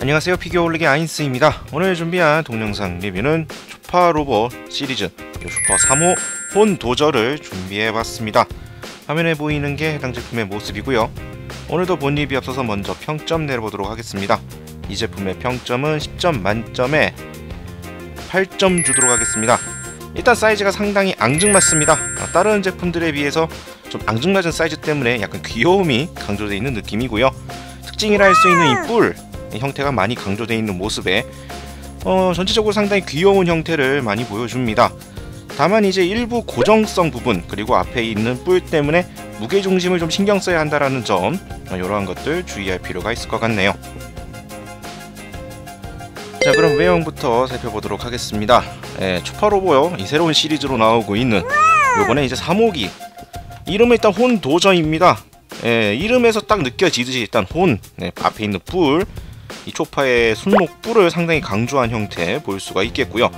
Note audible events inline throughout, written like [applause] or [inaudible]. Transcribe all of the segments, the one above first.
안녕하세요. 피규어올릭 아인스입니다. 오늘 준비한 동영상 리뷰는 쵸파 로보 시리즈 슈퍼 3호 혼 도저를 준비해봤습니다. 화면에 보이는 게 해당 제품의 모습이고요. 오늘도 본 리뷰 앞서서 먼저 평점 내려보도록 하겠습니다. 이 제품의 평점은 10점 만점에 8점 주도록 하겠습니다. 일단 사이즈가 상당히 앙증맞습니다. 다른 제품들에 비해서 좀 앙증맞은 사이즈 때문에 약간 귀여움이 강조되어 있는 느낌이고요. 특징이라 할 수 있는 이 뿔 형태가 많이 강조되어 있는 모습에 어, 전체적으로 상당히 귀여운 형태를 많이 보여줍니다. 다만 이제 일부 고정성 부분 그리고 앞에 있는 뿔 때문에 무게 중심을 좀 신경 써야 한다라는 점 이러한 것들 주의할 필요가 있을 것 같네요. 자 그럼 외형부터 살펴보도록 하겠습니다. 예, 초파로보요 이 새로운 시리즈로 나오고 있는 요번에 이제 3호기. 이름은 일단 혼도저입니다. 예, 이름에서 딱 느껴지듯이 일단 혼 네, 앞에 있는 뿔 이 초파의 손목 뿔을 상당히 강조한 형태 볼 수가 있겠고요.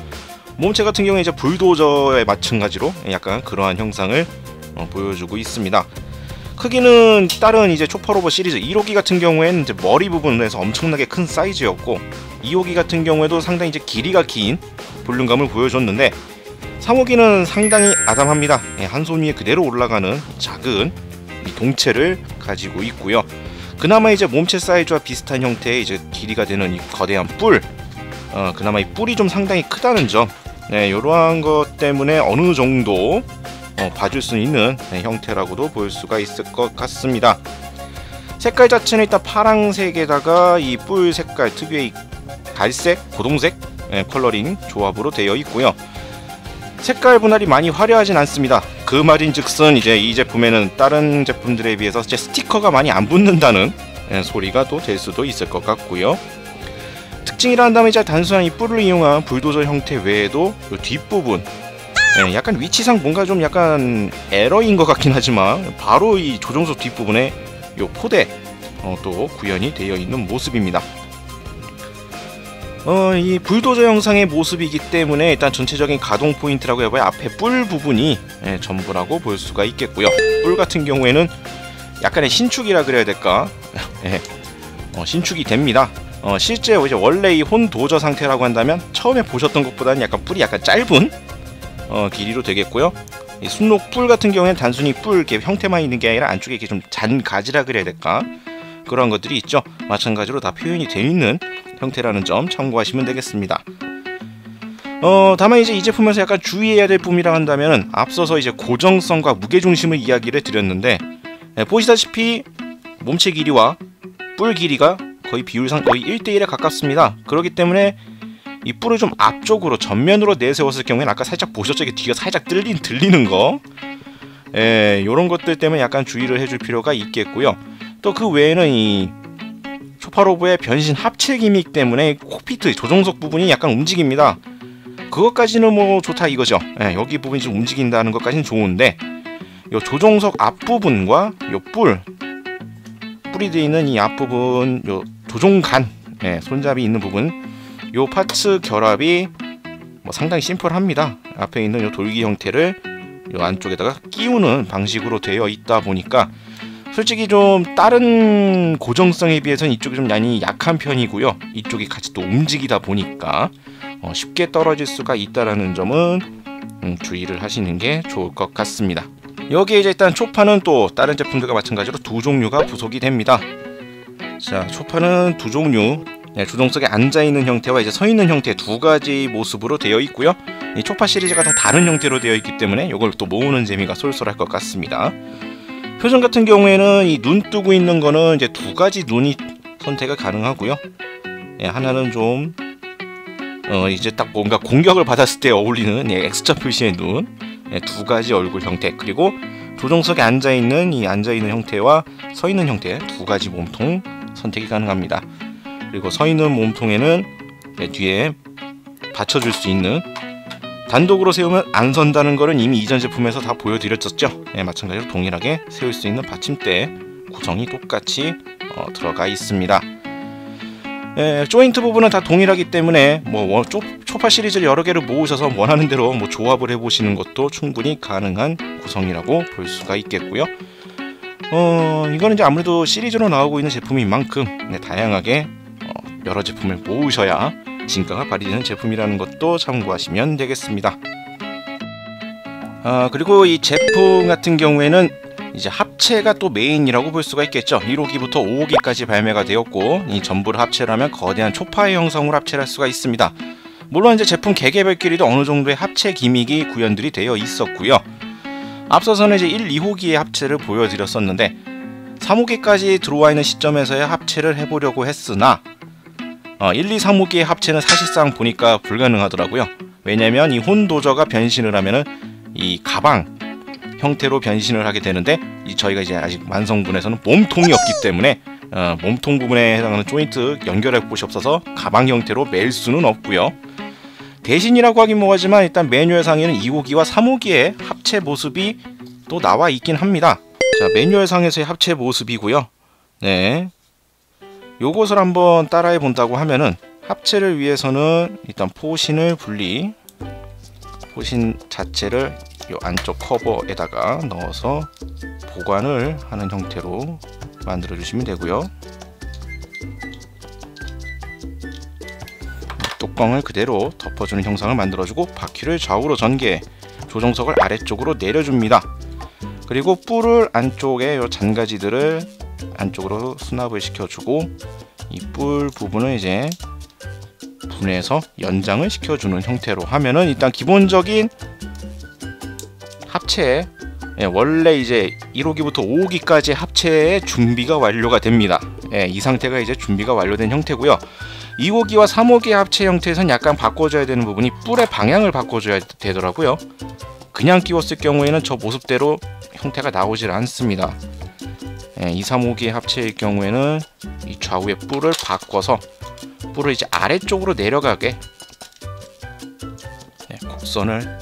몸체 같은 경우에 이제 불도저에 마찬가지로 약간 그러한 형상을 어, 보여주고 있습니다. 크기는 다른 이제 초파로버 시리즈 1호기 같은 경우에는 이제 머리 부분에서 엄청나게 큰 사이즈였고 2호기 같은 경우에도 상당히 이제 길이가 긴 볼륨감을 보여줬는데 3호기는 상당히 아담합니다. 예, 한손 위에 그대로 올라가는 작은 동체를 가지고 있고요 그나마 이제 몸체 사이즈와 비슷한 형태의 이제 길이가 되는 이 거대한 뿔. 어, 그나마 이 뿔이 좀 상당히 크다는 점. 네, 이러한 것 때문에 어느 정도 어, 봐줄 수 있는 네, 형태라고도 볼 수가 있을 것 같습니다. 색깔 자체는 일단 파랑색에다가 이 뿔 색깔 특유의 갈색, 고동색 네, 컬러링 조합으로 되어 있고요. 색깔 분할이 많이 화려하진 않습니다 그 말인즉슨 이제 이 제품에는 다른 제품들에 비해서 이제 스티커가 많이 안 붙는다는 예, 소리가 또 될 수도 있을 것 같고요. 특징이라 한다면 이제 단순한 이 뿔을 이용한 불도저 형태 외에도 이 뒷부분 예, 약간 위치상 뭔가 좀 약간 에러인 것 같긴 하지만 바로 이 조종석 뒷부분에 이 포대 어, 또 구현이 되어 있는 모습입니다 어, 이 불도저 영상의 모습이기 때문에 일단 전체적인 가동 포인트라고 해봐야 앞에 뿔 부분이 예, 전부라고 볼 수가 있겠고요. 뿔 같은 경우에는 약간의 신축이라 그래야 될까? [laughs] 예, 어, 신축이 됩니다. 어, 실제 이제 원래 이 혼도저 상태라고 한다면 처음에 보셨던 것보다는 약간 뿔이 약간 짧은 어, 길이로 되겠고요. 이 순록 뿔 같은 경우에는 단순히 뿔 이렇게 형태만 있는 게 아니라 안쪽에 이렇게 좀 잔 가지라 그래야 될까? 그런 것들이 있죠. 마찬가지로 다 표현이 되어 있는 형태라는 점 참고하시면 되겠습니다. 어, 다만 이제 이 제품에서 약간 주의해야 될 부분이라 한다면 앞서서 이제 고정성과 무게중심을 이야기를 드렸는데 네, 보시다시피 몸체 길이와 뿔 길이가 거의 비율상 거의 1대1에 가깝습니다. 그렇기 때문에 이 뿔을 좀 앞쪽으로 전면으로 내세웠을 경우에는 아까 살짝 보셨죠? 이게 뒤가 살짝 들린, 들리는 거 예, 요런 것들 때문에 약간 주의를 해줄 필요가 있겠고요. 또 그 외에는 이 초파로브의 변신 합체 기믹 때문에 콕피트 조종석 부분이 약간 움직입니다. 그것까지는 뭐 좋다 이거죠. 예, 여기 부분이 좀 움직인다는 것까지는 좋은데 요 조종석 앞부분과 요 뿔, 뿔이 되어 있는 이 앞부분, 요 조종간, 예, 손잡이 있는 부분, 요 파츠 결합이 뭐 상당히 심플합니다. 앞에 있는 요 돌기 형태를 요 안쪽에다가 끼우는 방식으로 되어 있다 보니까 솔직히 좀 다른 고정성에 비해서는 이쪽이 좀 많이 약한 편이고요. 이쪽이 같이 또 움직이다 보니까 어, 쉽게 떨어질 수가 있다라는 점은 음, 주의를 하시는 게 좋을 것 같습니다. 여기에 이제 일단 초파는 또 다른 제품들과 마찬가지로 두 종류가 부속이 됩니다. 자, 초파는 두 종류 네, 주동석에 앉아 있는 형태와 이제 서 있는 형태 두 가지 모습으로 되어 있고요. 이 초파 시리즈가 다 다른 형태로 되어 있기 때문에 이걸 또 모으는 재미가 쏠쏠할 것 같습니다. 표정 같은 경우에는 이 눈 뜨고 있는 거는 이제 두 가지 눈이 선택이 가능하고요. 예, 하나는 좀 어, 이제 딱 뭔가 공격을 받았을 때 어울리는 예, X자 표시의 눈, 예, 두 가지 얼굴 형태 그리고 조종석에 앉아 있는 이 앉아 있는 형태와 서 있는 형태 두 가지 몸통 선택이 가능합니다. 그리고 서 있는 몸통에는 예, 뒤에 받쳐줄 수 있는 단독으로 세우면 안 선다는 것은 이미 이전 제품에서 다 보여드렸었죠. 네, 마찬가지로 동일하게 세울 수 있는 받침대 구성이 똑같이 어, 들어가 있습니다. 예, 조인트 부분은 다 동일하기 때문에 뭐 초, 초파 시리즈를 여러 개를 모으셔서 원하는 대로 뭐 조합을 해보시는 것도 충분히 가능한 구성이라고 볼 수가 있겠고요. 어, 이거는 이제 아무래도 시리즈로 나오고 있는 제품인 만큼 네, 다양하게 어, 여러 제품을 모으셔야 진가가 발휘되는 제품이라는 것도 참고하시면 되겠습니다. 아, 그리고 이 제품 같은 경우에는 이제 합체가 또 메인이라고 볼 수가 있겠죠. 1호기부터 5호기까지 발매가 되었고 이 전부를 합체를 하면 거대한 초파의 형성을 합체할 수가 있습니다. 물론 이제 제품 개개별끼리도 어느 정도의 합체 기믹이 구현들이 되어 있었고요. 앞서서는 이제 1, 2호기의 합체를 보여드렸었는데 3호기까지 들어와 있는 시점에서의 합체를 해보려고 했으나 어, 1, 2, 3호기의 합체는 사실상 보니까 불가능하더라고요. 왜냐면 이 혼도저가 변신을 하면은 이 가방 형태로 변신을 하게 되는데 이 저희가 이제 아직 완성분에서는 몸통이 없기 때문에 어, 몸통 부분에 해당하는 조인트 연결할 곳이 없어서 가방 형태로 멜 수는 없고요. 대신이라고 하긴 뭐하지만 일단 매뉴얼 상에는 2호기와 3호기의 합체 모습이 또 나와 있긴 합니다. 자 매뉴얼 상에서의 합체 모습이고요. 네, 요것을 한번 따라해 본다고 하면은 합체를 위해서는 일단 포신을 분리 포신 자체를 요 안쪽 커버에다가 넣어서 보관을 하는 형태로 만들어 주시면 되고요. 뚜껑을 그대로 덮어주는 형상을 만들어주고 바퀴를 좌우로 전개 조종석을 아래쪽으로 내려줍니다. 그리고 뿔을 안쪽에 요 잔가지들을 안쪽으로 수납을 시켜주고 이 뿔 부분을 이제 분해서 연장을 시켜주는 형태로 하면은 일단 기본적인 합체 예, 원래 이제 1호기부터 5호기까지 합체의 준비가 완료가 됩니다. 예, 이 상태가 이제 준비가 완료된 형태고요. 2호기와 3호기 합체 형태에선 약간 바꿔줘야 되는 부분이 뿔의 방향을 바꿔줘야 되더라고요. 그냥 끼웠을 경우에는 저 모습대로 형태가 나오질 않습니다. 예, 2, 3호기 합체일 경우에는 이 좌우의 뿔을 바꿔서 뿔을 이제 아래쪽으로 내려가게 네, 곡선을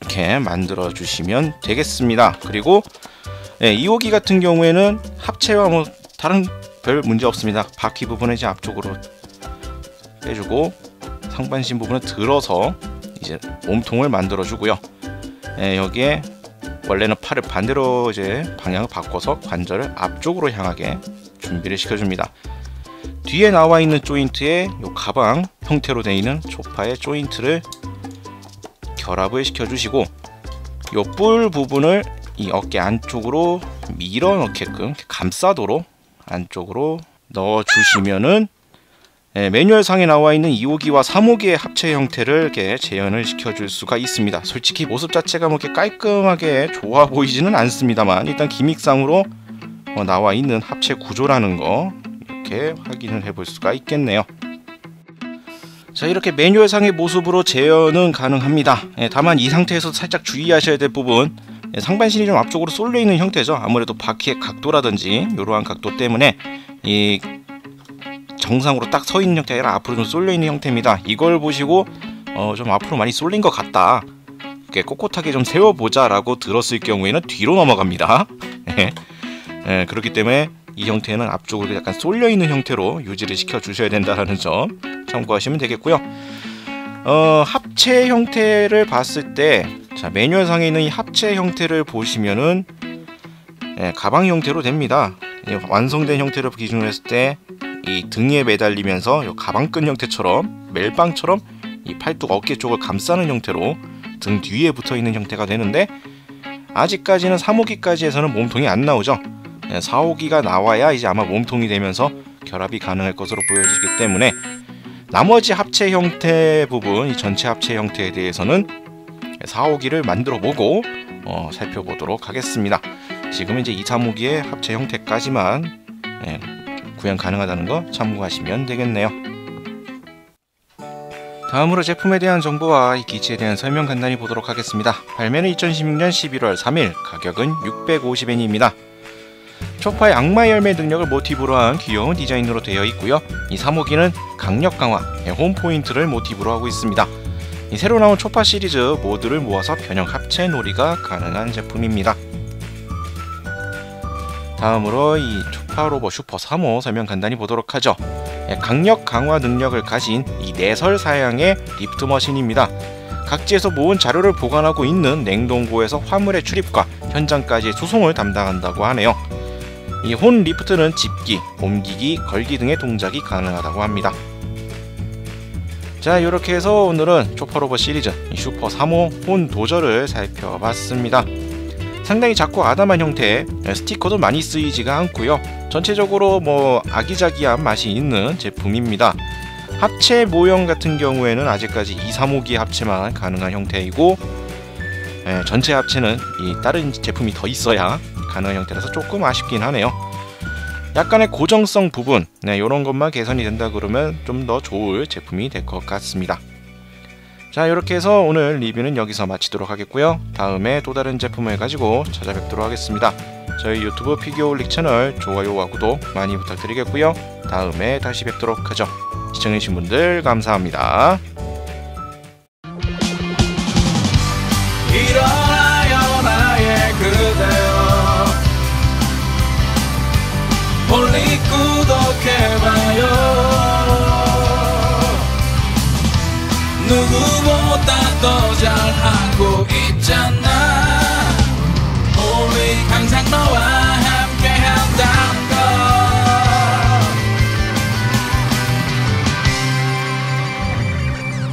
이렇게 만들어 주시면 되겠습니다. 그리고 네, 2호기 같은 경우에는 합체와 뭐 다른 별 문제 없습니다. 바퀴 부분을 이제 앞쪽으로 빼주고 상반신 부분을 들어서 이제 몸통을 만들어 주고요. 네, 여기에 원래는 팔을 반대로 이제 방향을 바꿔서 관절을 앞쪽으로 향하게 준비를 시켜줍니다. 뒤에 나와 있는 조인트에 요 가방 형태로 되어 있는 조파의 조인트를 결합을 시켜주시고 요 뿔 부분을 이 어깨 안쪽으로 밀어 넣게끔 감싸도록 안쪽으로 넣어 주시면은 예, 매뉴얼상에 나와 있는 2호기와 3호기의 합체 형태를 이렇게 재현을 시켜줄 수가 있습니다. 솔직히 모습 자체가 뭐 이렇게 깔끔하게 좋아 보이지는 않습니다만 일단 기믹상으로 어, 나와 있는 합체 구조라는 거 이렇게 확인을 해볼 수가 있겠네요. 자 이렇게 매뉴얼상의 모습으로 재현은 가능합니다. 예, 다만 이 상태에서 살짝 주의하셔야 될 부분 예, 상반신이 좀 앞쪽으로 쏠려 있는 형태죠. 아무래도 바퀴의 각도라든지 이러한 각도 때문에 이 정상으로 딱 서 있는 형태 아니라 앞으로 좀 쏠려 있는 형태입니다. 이걸 보시고 어, 좀 앞으로 많이 쏠린 것 같다. 이렇게 꼿꼿하게 좀 세워보자라고 들었을 경우에는 뒤로 넘어갑니다. [laughs] 예, 예, 그렇기 때문에 이 형태는 앞쪽으로 약간 쏠려 있는 형태로 유지를 시켜 주셔야 된다는 점 참고하시면 되겠고요. 어, 합체 형태를 봤을 때 자, 매뉴얼상에 있는 이 합체 형태를 보시면은 예, 가방 형태로 됩니다. 예, 완성된 형태로 기준으로 했을 때 이 등에 매달리면서 가방끈 형태처럼 멜빵처럼 이 팔뚝 어깨 쪽을 감싸는 형태로 등 뒤에 붙어 있는 형태가 되는데 아직까지는 3호기까지 해서는 몸통이 안 나오죠. 4호기가 나와야 이제 아마 몸통이 되면서 결합이 가능할 것으로 보여지기 때문에 나머지 합체 형태 부분, 이 전체 합체 형태에 대해서는 4호기를 만들어 보고 어, 살펴보도록 하겠습니다. 지금 이제 2, 3호기의 합체 형태까지만 예, 구현 가능하다는 거 참고하시면 되겠네요. 다음으로 제품에 대한 정보와 이 기체에 대한 설명 간단히 보도록 하겠습니다. 발매는 2016년 11월 3일, 가격은 650엔입니다. 쵸파의 악마 열매 능력을 모티브로 한 귀여운 디자인으로 되어 있고요. 이 3호기는 강력 강화, 혼 포인트를 모티브로 하고 있습니다. 이 새로 나온 쵸파 시리즈 모드를 모아서 변형 합체 놀이가 가능한 제품입니다. 다음으로 이 쵸파 로보 슈퍼 3호 설명 간단히 보도록 하죠. 예, 강력 강화 능력을 가진 이 내설 사양의 리프트 머신입니다. 각지에서 모은 자료를 보관하고 있는 냉동고에서 화물의 출입과 현장까지의 수송을 담당한다고 하네요. 이 혼 리프트는 집기, 옮기기, 걸기 등의 동작이 가능하다고 합니다. 자 이렇게 해서 오늘은 쵸파 로보 시리즈 슈퍼 3호 혼 도저를 살펴봤습니다. 상당히 작고 아담한 형태, 스티커도 많이 쓰이지가 않고요. 전체적으로 뭐 아기자기한 맛이 있는 제품입니다. 합체 모형 같은 경우에는 아직까지 2, 3호기 합체만 가능한 형태이고 예, 전체 합체는 이 다른 제품이 더 있어야 가능한 형태라서 조금 아쉽긴 하네요. 약간의 고정성 부분 네, 이런 것만 개선이 된다 그러면 좀 더 좋을 제품이 될 것 같습니다. 자 이렇게 해서 오늘 리뷰는 여기서 마치도록 하겠고요. 다음에 또 다른 제품을 가지고 찾아뵙도록 하겠습니다. 저희 유튜브 피규어올릭 채널 좋아요와 구독 많이 부탁드리겠고요. 다음에 다시 뵙도록 하죠. 시청해주신 분들 감사합니다. John.